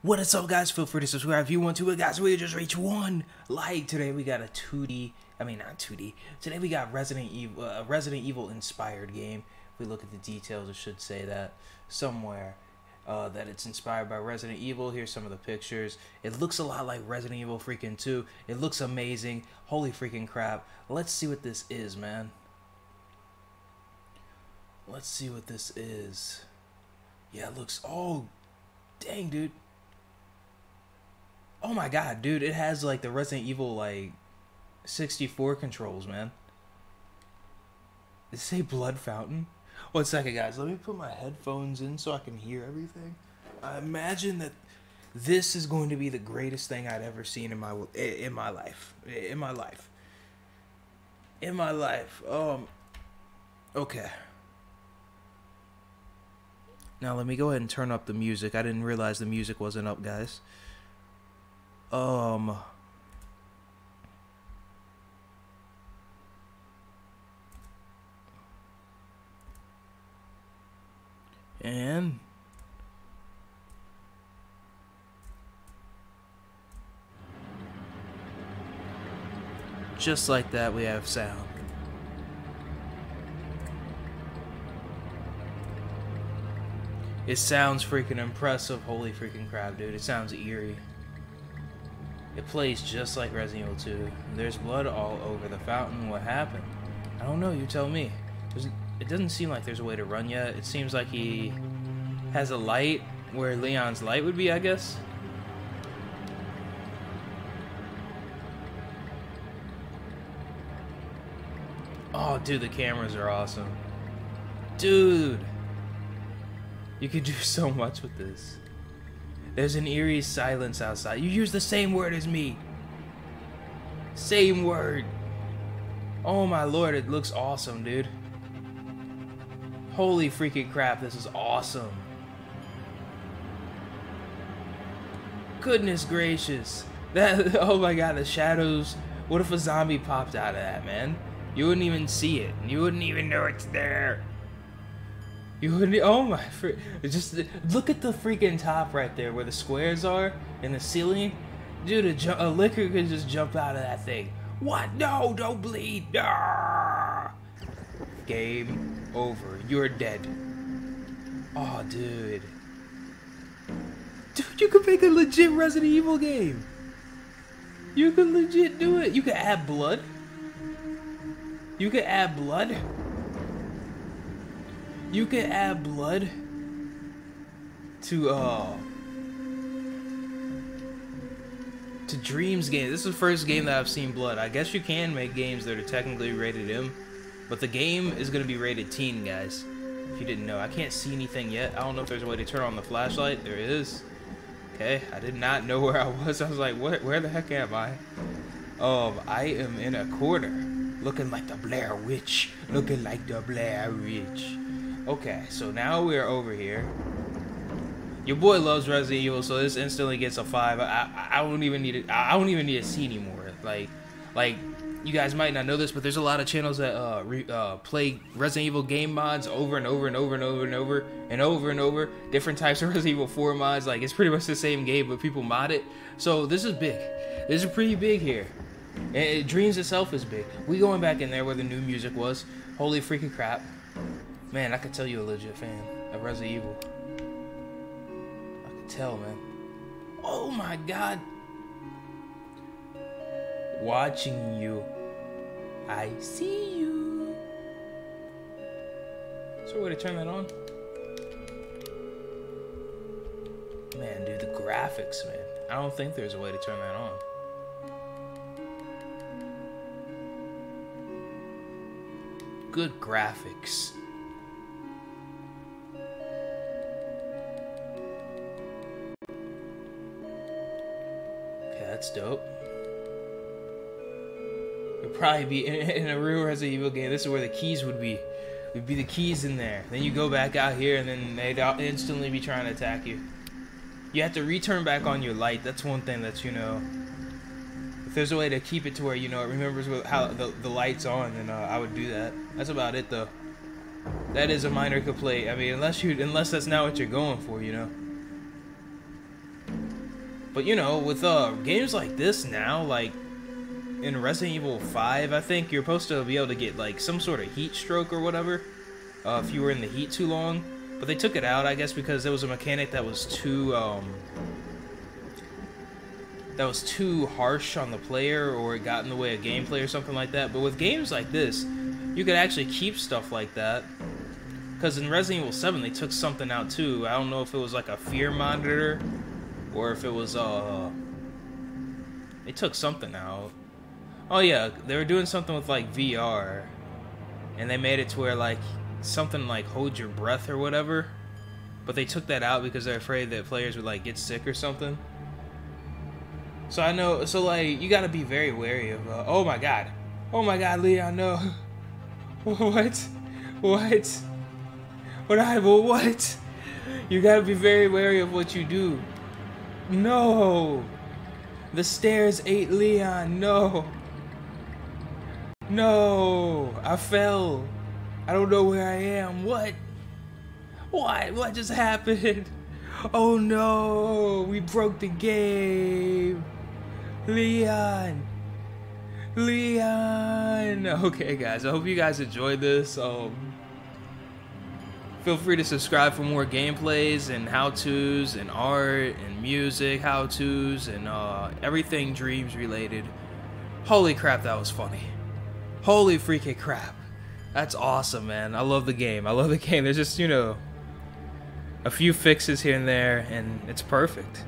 What is up, guys? Feel free to subscribe if you want to. But guys, we just reached one like today. We got a 2D. I mean, not 2D. Today we got Resident Evil, a Resident Evil inspired game. If we look at the details, it should say that somewhere. Uh, that it's inspired by Resident Evil. Here's some of the pictures. It looks a lot like Resident Evil freaking 2. It looks amazing. Holy freaking crap. Let's see what this is, man. Let's see what this is. Yeah, it looks. Oh, dang, dude. Oh my god, dude, it has like the Resident Evil like 64 controls, man. Did it say blood fountain? One second, guys. Let me put my headphones in so I can hear everything. I imagine that this is going to be the greatest thing I'd ever seen in my in my life. In my life. In my life. Um. Okay. Now let me go ahead and turn up the music. I didn't realize the music wasn't up, guys. Um. And just like that, we have sound. It sounds freaking impressive. Holy freaking crap, dude. It sounds eerie. It plays just like Resident Evil 2. There's blood all over the fountain. What happened? I don't know. You tell me. it doesn't seem like there's a way to run yet. It seems like he has a light where Leon's light would be, I guess. Oh, dude, the cameras are awesome. Dude! You could do so much with this. There's an eerie silence outside. You use the same word as me. Same word. Oh my lord, it looks awesome, dude. Holy freaking crap, this is awesome. Goodness gracious. That oh my god, the shadows. What if a zombie popped out of that, man? You wouldn't even see it. You wouldn't even know it's there. You wouldn't. Oh my! Just look at the freaking top right there, where the squares are in the ceiling. Dude, a, a Licker could just jump out of that thing. What? No! Don't bleed! Ah! Game over. You're dead. Oh, dude. Dude, you could make a legit Resident Evil game. You could legit do it. You could add blood. You could add blood. You can add blood to uh to Dreams game. This is the first game that I've seen blood. I guess you can make games that are technically rated M, but the game is gonna be rated teen, guys. If you didn't know, I can't see anything yet. I don't know if there's a way to turn on the flashlight. There is. Okay, I did not know where I was. I was like, what? Where the heck am I? Um, I am in a corner, looking like the Blair Witch. Looking like the Blair Witch. Okay, so now we're over here. Your boy loves Resident Evil, so this instantly gets a five. I, I, don't even need it. I don't even need to see anymore. Like, like you guys might not know this, but there's a lot of channels that uh, re, uh, play Resident Evil game mods over and over and over and over and over and over and over. Different types of Resident Evil 4 mods. Like it's pretty much the same game, but people mod it. So this is big. This is pretty big here. And it, Dreams itself is big. We going back in there where the new music was. Holy freaking crap. Man, I could tell you a legit fan of Resident Evil. I could tell, man. Oh my god. Watching you. I see you. Is there a way to turn that on? Man, dude, the graphics, man. I don't think there's a way to turn that on. Good graphics. That's dope. It'd probably be in, in, a real Resident Evil game. This is where the keys would be. Would be the keys in there. Then you go back out here, and then they'd instantly be trying to attack you. You have to return back on your light. That's one thing that you know. If there's a way to keep it to where you know it remembers how the the light's on, then uh, I would do that. That's about it, though. That is a minor complaint. I mean, unless you unless that's not what you're going for, you know. But you know, with uh games like this now, like in Resident Evil 5, I think you're supposed to be able to get like some sort of heat stroke or whatever uh, if you were in the heat too long. But they took it out, I guess, because there was a mechanic that was too um, that was too harsh on the player, or it got in the way of gameplay or something like that. But with games like this, you could actually keep stuff like that. Because in Resident Evil 7, they took something out too. I don't know if it was like a fear monitor, or if it was uh, they took something out. Oh yeah, they were doing something with like VR, and they made it to where like something like hold your breath or whatever. But they took that out because they're afraid that players would like get sick or something. So I know, so like you got to be very wary of. Uh, oh my god, oh my god, Leon, no. what? What? What I what? You gotta be very wary of what you do. No! The stairs ate Leon, no! No! I fell! I don't know where I am. What? What? What just happened? Oh no! We broke the game! Leon! Leon! Okay, guys, I hope you guys enjoyed this. Um, feel free to subscribe for more gameplays and how-tos and art and music how-tos and uh, everything dreams related. Holy crap, that was funny. Holy freaking crap. That's awesome, man. I love the game. I love the game. There's just, you know, a few fixes here and there, and it's perfect.